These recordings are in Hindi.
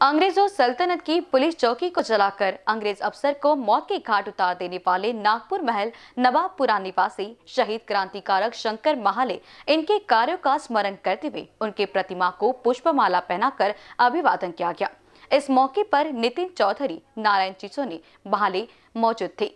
अंग्रेज़ों सल्तनत की पुलिस चौकी को जलाकर अंग्रेज़ अफसर को मौत के घाट उतार देने वाले नागपुर महल नवाबपुरा निवासी, शहीद क्रांतिकारक शंकर महाले, इनके कार्यों का स्मरण करते हुए उनके प्रतिमा को पुष्पमाला पहनाकर अभिवादन किया गया। इस मौके पर नितिन चौधरी, नारायण चिसोनी, महाले मौजूद थे।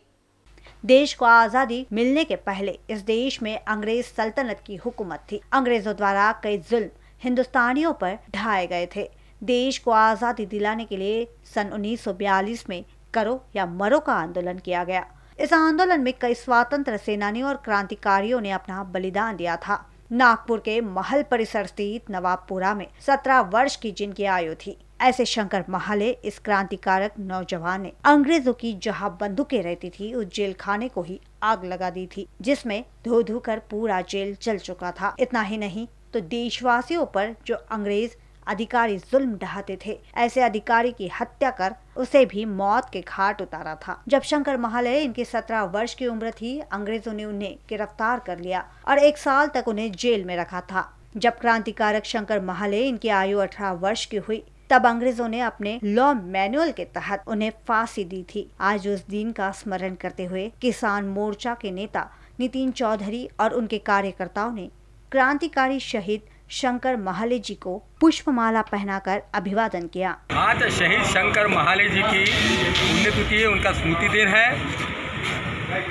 देश को आज़ादी मिलने के पहले इस देश में अंग्रेज़ सल्तनत की हुकूमत थी। अंग्रेज़ों द्वारा कई जुल्म हिंदुस्तानियों पर ढाए गए थे। देश को आज़ादी दिलाने के लिए सन 1942 में करो या मरो का आंदोलन किया गया। इस आंदोलन में कई स्वतंत्र सेनानियों और क्रांतिकारियों ने अपना बलिदान दिया था। नागपुर के महल परिसर स्थित नवाबपुरा में 17 वर्ष की जिनकी आयु थी। ऐसे शंकर महाले इस क्रांतिकारक नौजवान ने अंग्रेज़ों की जहाँ बंदूकें रहती थी, उस जेल खाने को ही आग लगा दी थी, जिसमें धो धो कर पूरा जेल जल चुका था। इतना ही नहीं तो देशवासियों पर जो अंग्रेज़ अधिकारी जुल्म ढहाते थे। ऐसे अधिकारी की हत्या कर उसे भी मौत के घाट उतारा था। जब शंकर महालय इनकी सत्रह वर्ष की उम्र थी, अंग्रेज़ों ने उन्हें गिरफ़्तार कर लिया और एक साल तक उन्हें जेल में रखा था। जब क्रांतिकारक शंकर महालय इनकी आयु अठारह वर्ष की हुई, तब अंग्रेज़ों ने अपने लॉ मैनुअल के तहत उन्हें फांसी दी थी। आज उस दिन का स्मरण करते हुए किसान मोर्चा के नेता नितिन चौधरी और उनके कार्यकर्ताओं ने क्रांतिकारी शहीद शंकर महाले जी को पुष्पमाला पहनाकर अभिवादन किया। आज शहीद शंकर महाले जी की पुण्यतिथि उनका स्मृति दिन है।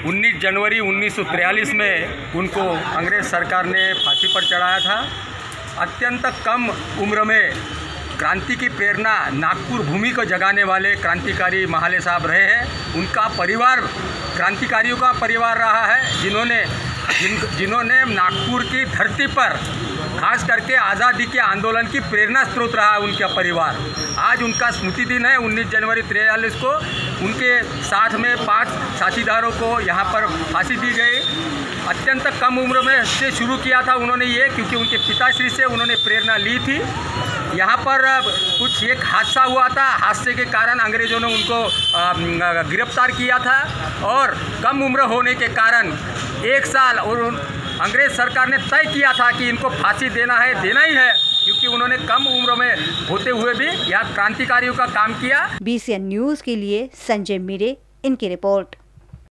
19 जनवरी 1943 में उनको अंग्रेज़ सरकार ने फांसी पर चढ़ाया था। अत्यंत कम उम्र में क्रांति की प्रेरणा नागपुर भूमि को जगाने वाले क्रांतिकारी महाले साहब रहे हैं। उनका परिवार, क्रांतिकारियों का परिवार रहा है। जिन्होंने, जिन, जिन्होंने नागपुर की धरती पर खास करके आज़ादी के आंदोलन की प्रेरणा स्रोत रहा उनका परिवार। आज उनका स्मृति दिन है 19 जनवरी तिरयालीस को। उनके साथ में पाँच साथीदारों को यहाँ पर फांसी दी गई। अत्यंत कम उम्र में से शुरू किया था उन्होंने ये, क्योंकि उनके पिताश्री से उन्होंने प्रेरणा ली थी। यहाँ पर कुछ एक हादसा हुआ था। हादसे के कारण अंग्रेज़ों ने उनको गिरफ़्तार किया था और कम उम्र होने के कारण एक साल और अंग्रेज़ सरकार ने तय किया था कि इनको फांसी देना है, देना ही है, क्योंकि उन्होंने कम उम्र में होते हुए भी यहाँ क्रांतिकारियों का काम किया। बी न्यूज़ के लिए संजय मिरे, इनकी रिपोर्ट।